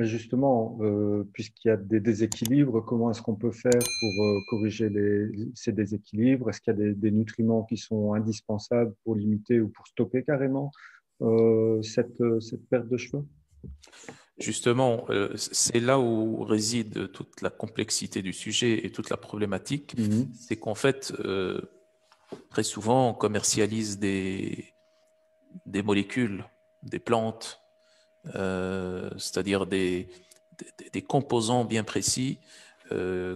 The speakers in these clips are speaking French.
Mais justement, euh, puisqu'il y a des déséquilibres, comment est-ce qu'on peut faire pour euh, corriger les, ces déséquilibres? Est-ce qu'il y a des, nutriments qui sont indispensables pour limiter ou pour stopper carrément euh, cette, cette, perte de cheveux? Justement, c'est là où réside toute la complexité du sujet et toute la problématique. Mhm. C'est qu'en fait, très souvent, on commercialise des, des molécules, des plantes, c'est-à-dire des, des, composants bien précis, euh,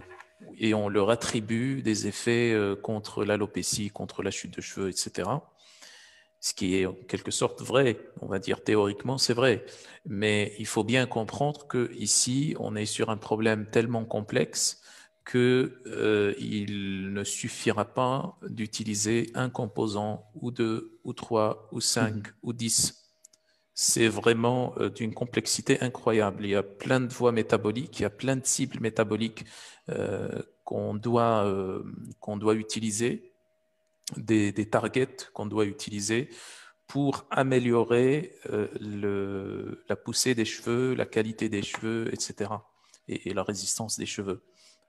et on leur attribue des effets euh, contre l'alopécie, contre la chute de cheveux, etc. Ce qui est en quelque sorte vrai, on va dire théoriquement, c'est vrai. Mais il faut bien comprendre que ici, on est sur un problème tellement complexe que il ne suffira pas d'utiliser un composant ou deux ou trois ou cinq mmh. ou dix c'est vraiment euh, d'une complexité incroyable. Il y a plein de voies métaboliques, il y a plein de cibles métaboliques euh, qu'on doit, euh, qu'on doit utiliser, des, targets qu'on doit utiliser pour améliorer la poussée des cheveux, la qualité des cheveux, etc. Et, et la résistance des cheveux.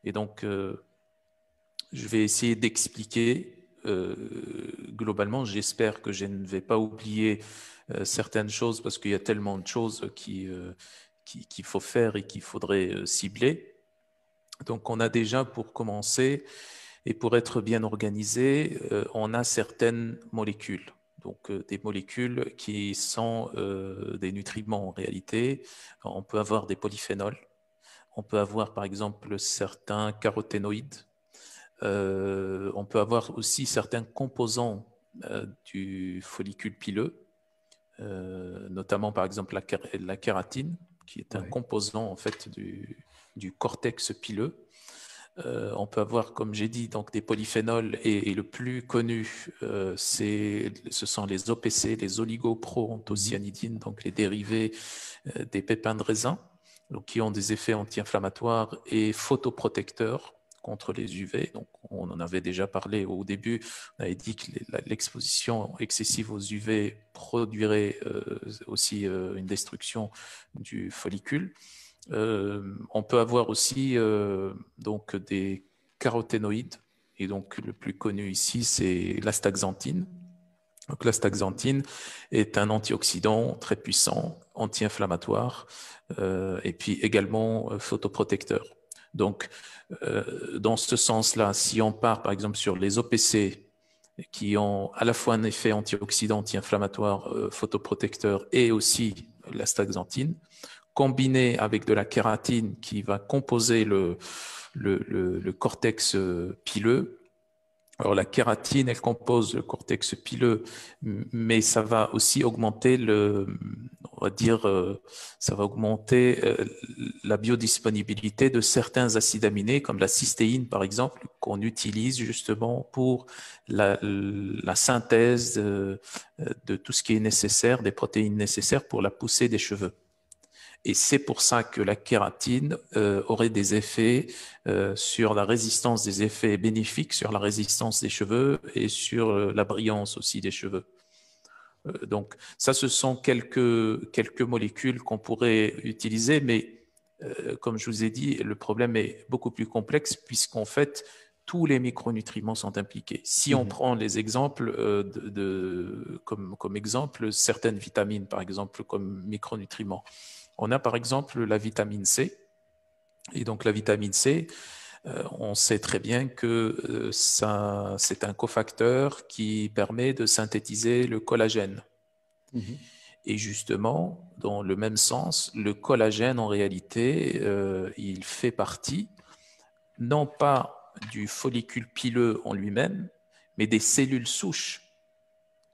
Et donc, je vais essayer d'expliquer globalement. J'espère que je ne vais pas oublier euh, certaines choses parce qu'il y a tellement de choses euh, qu'il faut faire et qu'il faudrait euh, cibler. Donc on a déjà pour commencer et pour être bien organisé, on a certaines molécules. Donc des molécules qui sont des nutriments en réalité. On peut avoir des polyphénols. On peut avoir par exemple certains caroténoïdes. On peut avoir aussi certains composants du follicule pileux euh, notamment par exemple la, la, kératine, qui est un composant en fait du, du cortex pileux. Euh, on peut avoir, comme j'ai dit, donc des polyphénols et, le plus connu, euh, ce sont les OPC, les oligoproanthocyanidines, donc les dérivés des pépins de raisin, donc qui ont des effets anti-inflammatoires et photoprotecteurs contre les UV. On en avait déjà parlé au début. On avait dit que l'exposition excessive aux UV produirait euh, aussi euh, une destruction du follicule. Euh, on peut avoir aussi donc des caroténoïdes. Et donc, le plus connu ici, c'est l'astaxanthine. Donc, l'astaxanthine est un antioxydant très puissant, anti-inflammatoire, et puis également photoprotecteur. Donc, euh, dans ce sens-là, si on part par exemple sur les OPC qui ont à la fois un effet antioxydant, anti-inflammatoire, euh, photoprotecteur et aussi l'astaxanthine, combiné avec de la kératine qui va composer le, le cortex euh, pileux, alors la kératine, elle compose le cortex pileux, mais ça va aussi augmenter le, on va dire, euh, ça va augmenter euh, la biodisponibilité de certains acides aminés, comme la cystéine par exemple, qu'on utilise justement pour la, synthèse de, de tout ce qui est nécessaire, des protéines nécessaires pour la poussée des cheveux. Et c'est pour ça que la kératine euh, aurait des effets euh, sur la résistance des effets bénéfiques, sur la résistance des cheveux et sur euh, la brillance aussi des cheveux. Donc ça, ce sont quelques, quelques molécules qu'on pourrait utiliser, mais comme je vous ai dit, le problème est beaucoup plus complexe puisqu'en fait, tous les micronutriments sont impliqués. Si on mmh prend les exemples de, comme, comme exemple, certaines vitamines, par exemple, comme micronutriments, on a par exemple la vitamine C. Et donc la vitamine C, euh, on sait très bien que euh, c'est un cofacteur qui permet de synthétiser le collagène. Mhm. Et justement, dans le même sens, le collagène, en réalité, euh, il fait partie non pas du follicule pileux en lui-même, mais des cellules souches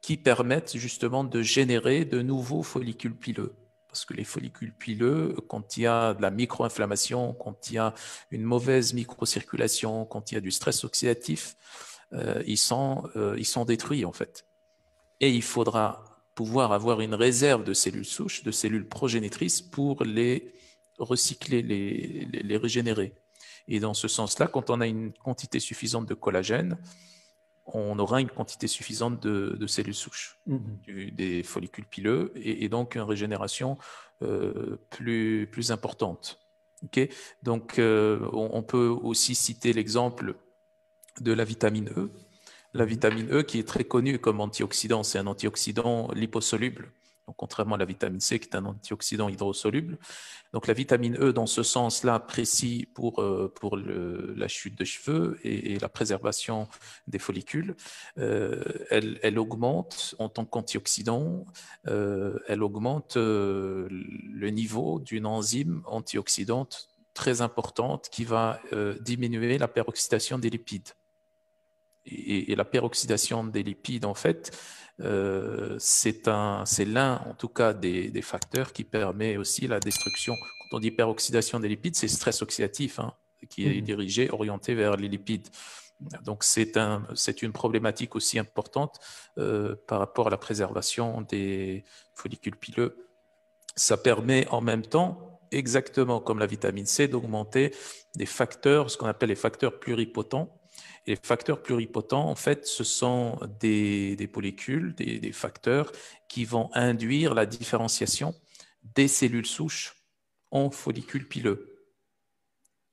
qui permettent justement de générer de nouveaux follicules pileux parce que les follicules pileux, quand il y a de la micro-inflammation, quand il y a une mauvaise microcirculation, quand il y a du stress oxydatif, euh, ils, sont, euh, ils sont détruits en fait. Et il faudra pouvoir avoir une réserve de cellules souches, de cellules progénitrices pour les recycler, les, les, régénérer. Et dans ce sens-là, quand on a une quantité suffisante de collagène, on aura une quantité suffisante de, cellules souches, mhm. des follicules pileux, et, donc une régénération euh, plus, plus importante. donc, euh, on, peut aussi citer l'exemple de la vitamine E. La vitamine E qui est très connue comme antioxydant, c'est un antioxydant liposoluble contrairement à la vitamine C qui est un antioxydant hydrosoluble. Donc la vitamine E, dans ce sens-là, précis pour, euh, pour la chute de cheveux et, la préservation des follicules, euh, elle, augmente en tant qu'antioxydant, euh, elle augmente le niveau d'une enzyme antioxydante très importante qui va diminuer la peroxydation des lipides. Et, et, la peroxydation des lipides, en fait, euh, c'est l'un, en tout cas, des, facteurs qui permet aussi la destruction. Quand on dit peroxydation des lipides, c'est stress oxydatif hein, qui est mhm. dirigé, orienté vers les lipides. Donc c'est un, une problématique aussi importante euh, par rapport à la préservation des follicules pileux. Ça permet en même temps, exactement comme la vitamine C, d'augmenter des facteurs, ce qu'on appelle les facteurs pluripotents, les facteurs pluripotents, en fait, ce sont des, des molécules, des, facteurs qui vont induire la différenciation des cellules souches en follicules pileux.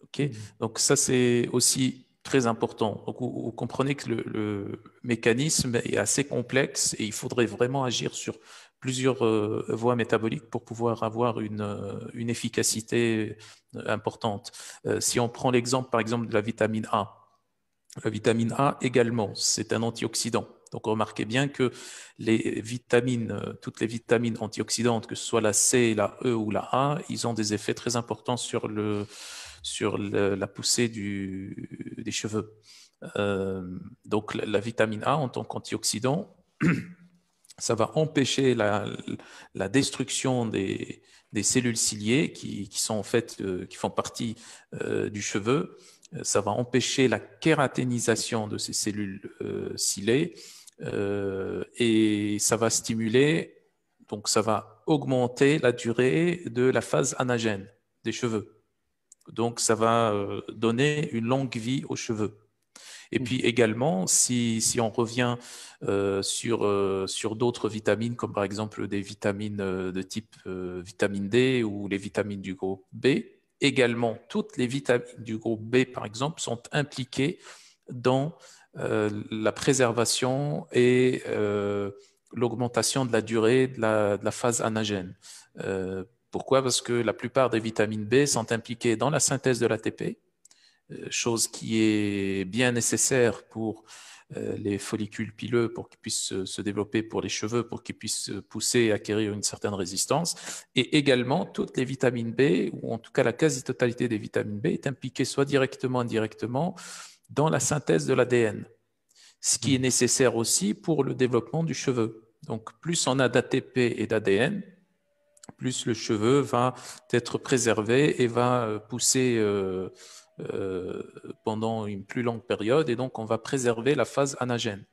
Ok, mmh. Donc ça, c'est aussi très important. Donc, vous, comprenez que le, mécanisme est assez complexe et il faudrait vraiment agir sur plusieurs euh, voies métaboliques pour pouvoir avoir une, euh, une efficacité euh, importante. si on prend l'exemple, par exemple, de la vitamine A, la vitamine A également, c'est un antioxydant. Donc remarquez bien que les vitamines, euh, toutes les vitamines antioxydantes, que ce soit la C, la E ou la A, ils ont des effets très importants sur, la poussée des cheveux. Euh, donc la, vitamine A en tant qu'antioxydant, ça va empêcher la, destruction des, cellules ciliées qui, sont en euh, qui font partie du cheveu ça va empêcher la kératénisation de ces cellules euh, ciliées euh, et ça va stimuler, donc ça va augmenter la durée de la phase anagène des cheveux. Donc ça va donner une longue vie aux cheveux. Et puis également, si, si on revient sur, sur d'autres vitamines, comme par exemple des vitamines de type vitamine D ou les vitamines du groupe B, également, toutes les vitamines du groupe B, par exemple, sont impliquées dans euh, la préservation et euh, l'augmentation de la durée de la, phase anagène. Euh, pourquoi? Parce que la plupart des vitamines B sont impliquées dans la synthèse de l'ATP, chose qui est bien nécessaire pour les follicules pileux pour qu'ils puissent se développer pour les cheveux, pour qu'ils puissent pousser et acquérir une certaine résistance. Et également, toutes les vitamines B, ou en tout cas la quasi-totalité des vitamines B, est impliquée soit directement, indirectement dans la synthèse de l'ADN, ce qui est nécessaire aussi pour le développement du cheveu. Donc, plus on a d'ATP et d'ADN, plus le cheveu va être préservé et va euh, pousser euh, euh, pendant une plus longue période et donc on va préserver la phase anagène.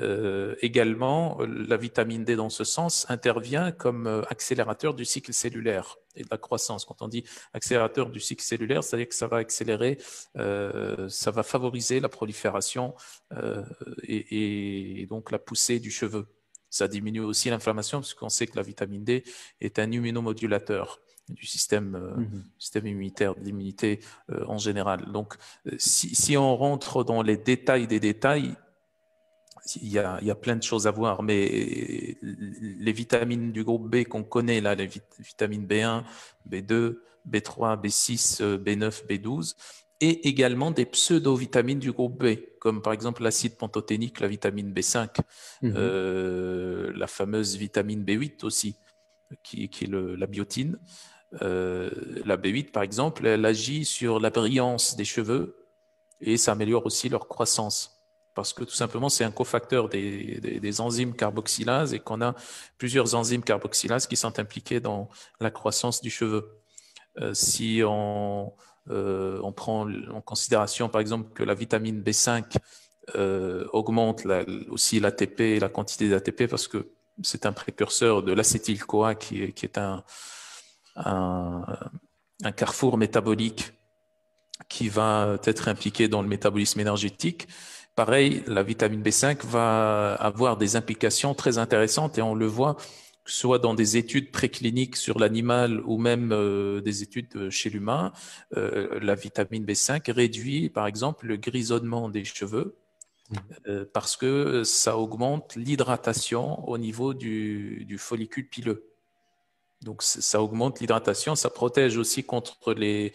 Euh, également, la vitamine D dans ce sens intervient comme euh, accélérateur du cycle cellulaire et de la croissance. Quand on dit accélérateur du cycle cellulaire, c'est-à-dire que ça va accélérer, ça va favoriser la prolifération et, et, donc la poussée du cheveu. Ça diminue aussi l'inflammation parce qu'on sait que la vitamine D est un immunomodulateur du système, euh, mmh. système immunitaire, de l'immunité euh, en général. Donc, euh, si, si, on rentre dans les détails des détails, il y, a, il y a plein de choses à voir, mais les vitamines du groupe B qu'on connaît, là, les vitamines B1, B2, B3, B6, B9, B12, et également des pseudo-vitamines du groupe B, comme par exemple l'acide pantothénique, la vitamine B5, mmh. la fameuse vitamine B8 aussi, qui, est la biotine. Euh, la B8, par exemple, elle agit sur la brillance des cheveux et ça améliore aussi leur croissance. Parce que tout simplement, c'est un cofacteur des, enzymes carboxylases et qu'on a plusieurs enzymes carboxylases qui sont impliquées dans la croissance du cheveu. Euh, si euh, on, prend en considération, par exemple, que la vitamine B5 augmente aussi l'ATP, la quantité d'ATP, parce que c'est un précurseur de l'acétyl-CoA qui qui est un, carrefour métabolique qui va être impliqué dans le métabolisme énergétique. pareil, la vitamine B5 va avoir des implications très intéressantes et on le voit soit dans des études précliniques sur l'animal ou même euh, des études chez l'humain, euh, la vitamine B5 réduit par exemple le grisonnement des cheveux. Euh, parce que ça augmente l'hydratation au niveau du, follicule pileux. Donc ça augmente l'hydratation, ça protège aussi contre les,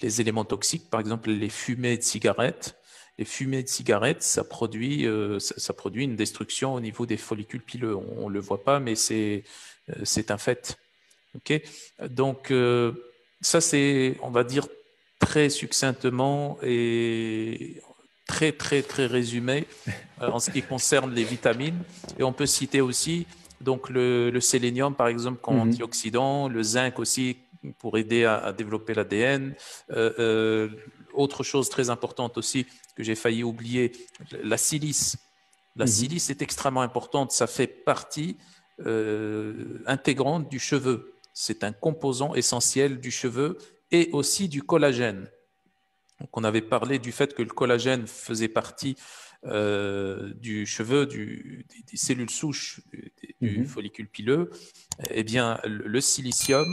éléments toxiques, par exemple les fumées de cigarettes. Les fumées de cigarettes, ça produit, produit une destruction au niveau des follicules pileux. On ne le voit pas, mais c'est un fait. Donc ça c'est, on va dire très succinctement et très très très résumé en ce qui concerne les vitamines. Et on peut citer aussi donc le, le sélénium par exemple comme mhm. antioxydant, le zinc aussi pour aider à, développer l'ADN. autre chose très importante aussi que j'ai failli oublier, la silice. La mhm. silice est extrêmement importante, ça fait partie euh, intégrante du cheveu. C'est un composant essentiel du cheveu et aussi du collagène. Donc on avait parlé du fait que le collagène faisait partie euh, du cheveu, du, des, cellules souches du, mhm. follicule pileux. Eh bien, le, silicium,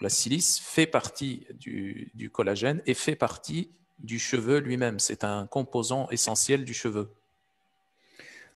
la silice, fait partie du collagène et fait partie du cheveu lui-même. C'est un composant essentiel du cheveu.